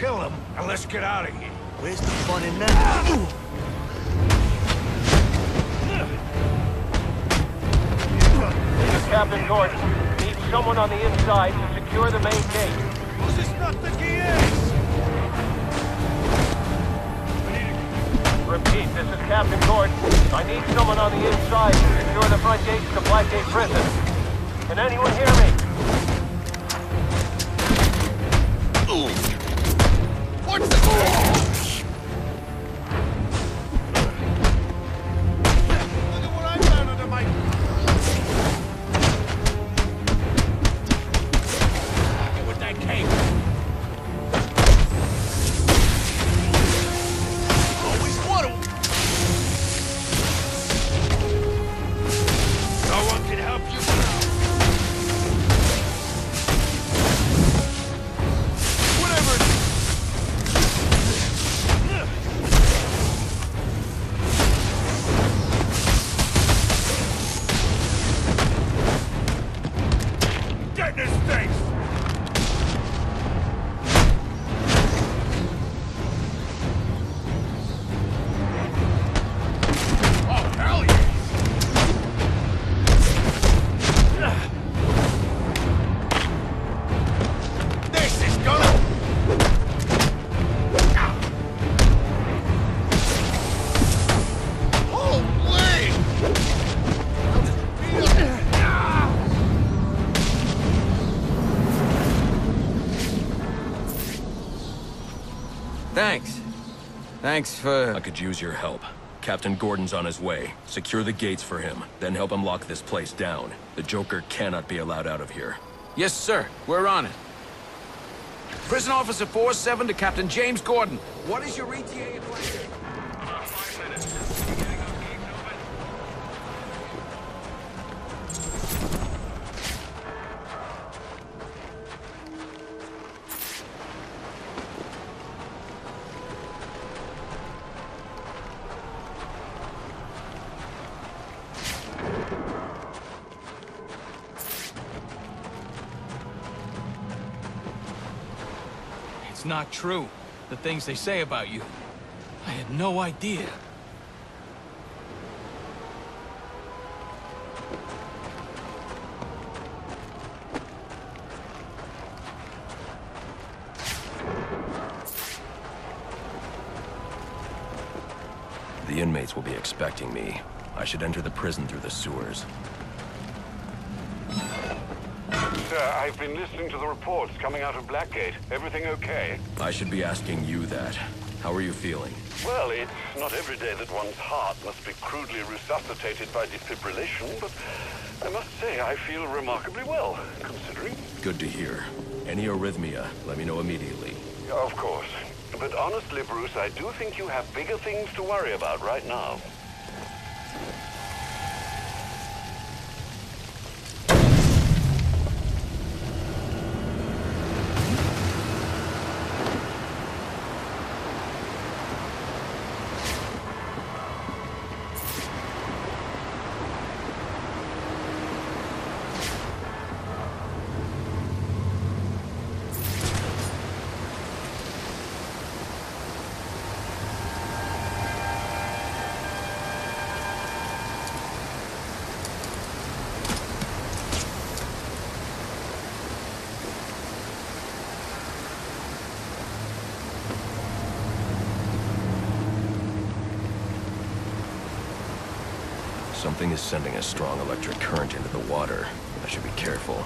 kill him, and let's get out of here. Where's the fun in that? This is Captain Gordon. Need someone on the inside to secure the main gate. This is not the GS! Repeat, this is Captain Gordon. I need someone on the inside to secure the front gates to Blackgate Prison. Can anyone hear me? Thanks. Thanks for... I could use your help. Captain Gordon's on his way. Secure the gates for him, then help him lock this place down. The Joker cannot be allowed out of here. Yes, sir. We're on it. Prison Officer 4-7 to Captain James Gordon. What is your ETA at It's not true. The things they say about you. I had no idea. The inmates will be expecting me. I should enter the prison through the sewers. Sir, I've been listening to the reports coming out of Blackgate. Everything okay? I should be asking you that. How are you feeling? Well, it's not every day that one's heart must be crudely resuscitated by defibrillation, but I must say I feel remarkably well, considering. Good to hear. Any arrhythmia, let me know immediately. Of course. But honestly, Bruce, I do think you have bigger things to worry about right now. Something is sending a strong electric current into the water. I should be careful.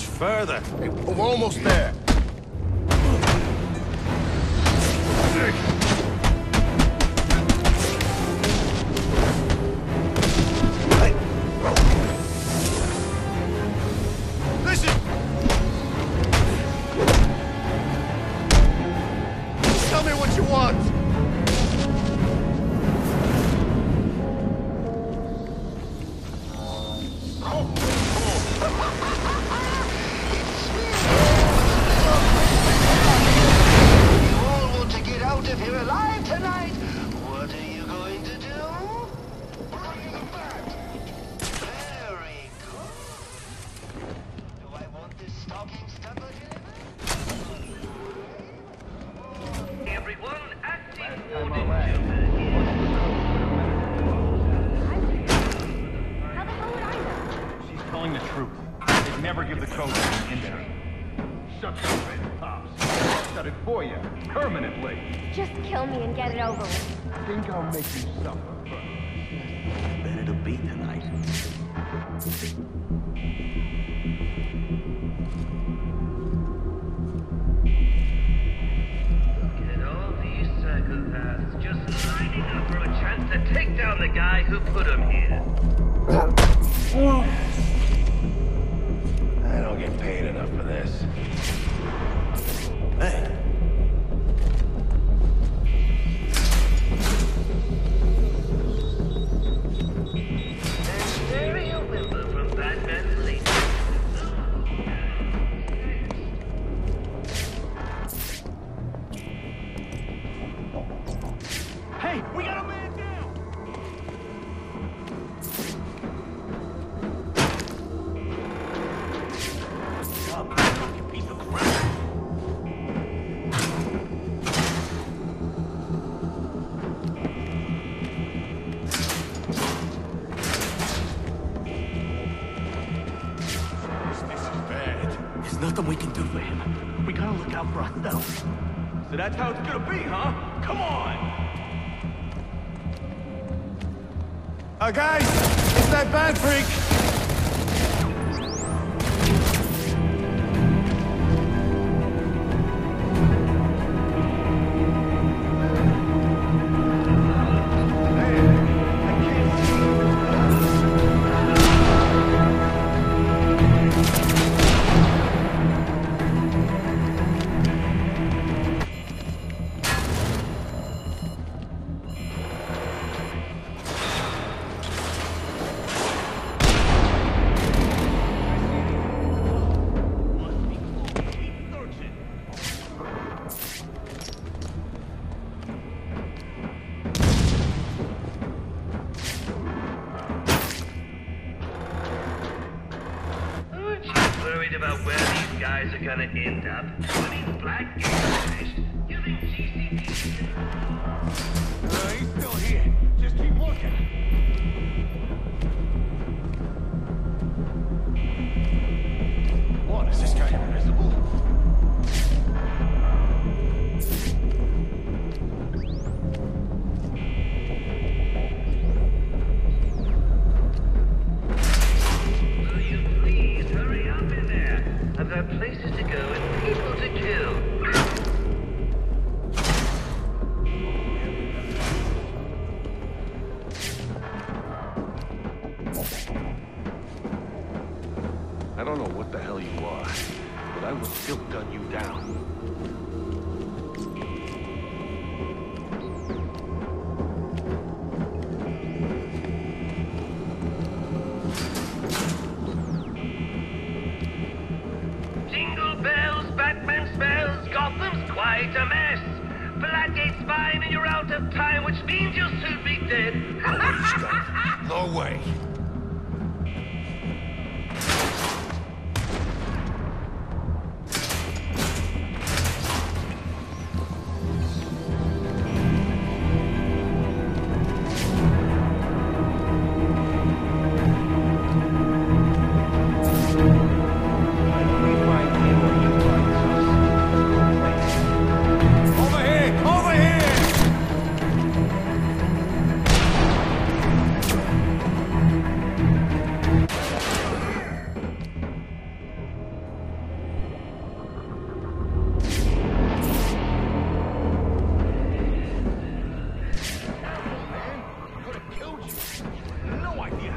much further. Hey, we're almost there. everyone, acting warden She's telling the truth. They'd never give the code to an intern. Shut your red pops. I've Shut it for you, permanently. Just kill me and get it over with. Think I'll make you suffer. Better to be tonight. who put him here. So that's how it's gonna be, huh? Come on! Uh, guys, it's that bad freak! back. I don't know what the hell you are, but I will still gun you down.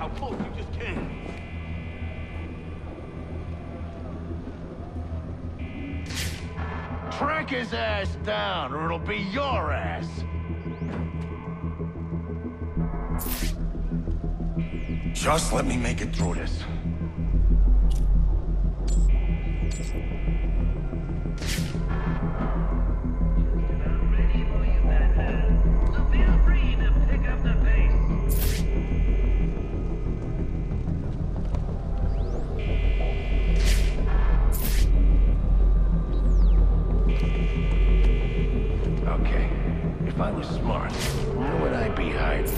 how close you just came. Track his ass down, or it'll be your ass. Just let me make it through this. I was smart, where would I be hiding?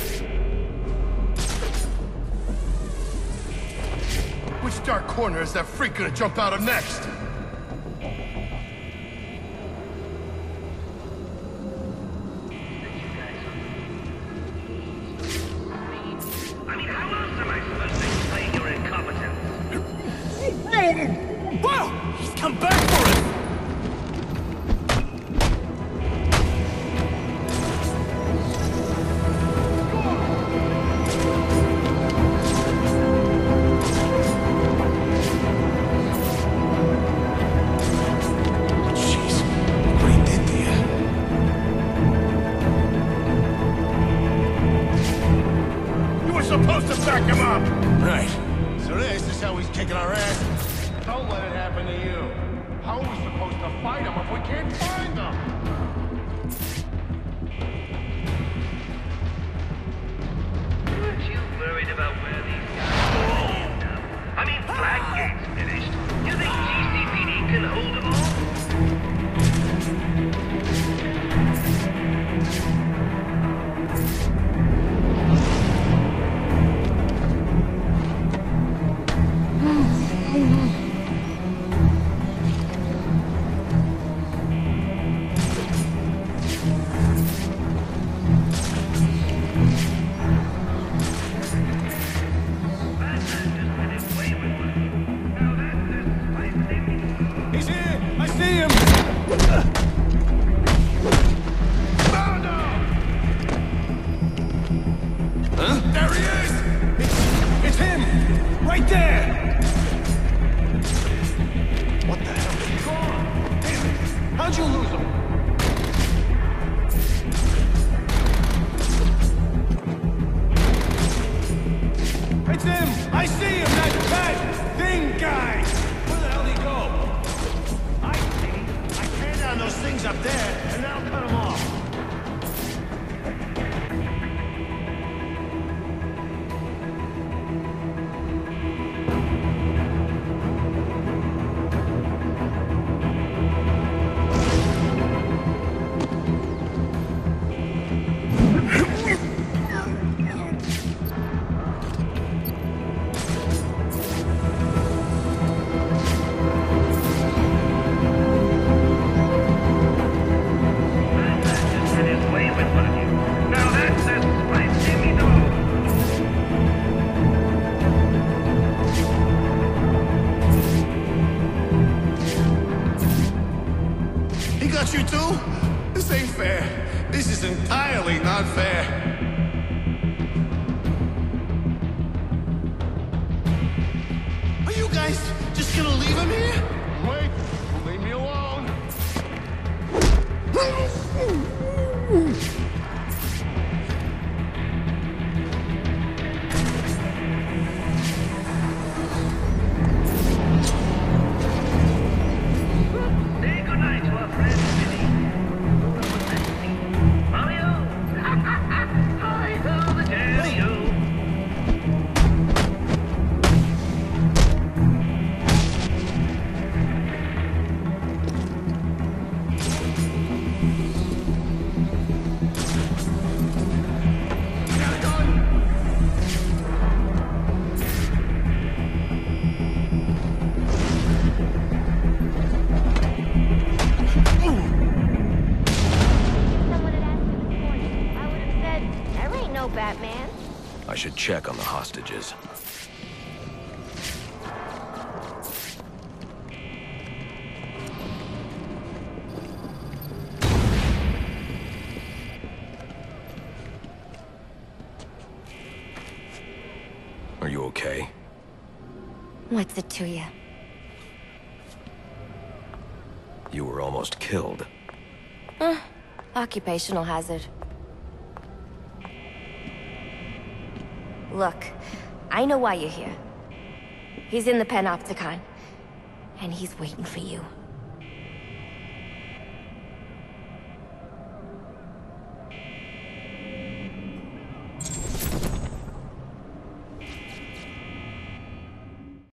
Which dark corner is that freak gonna jump out of next? not fair. Are you guys just gonna leave him here? Wait, leave me alone. check on the hostages. Are you okay? What's it to you? You were almost killed. Uh, occupational hazard. Look, I know why you're here. He's in the Panopticon. And he's waiting for you.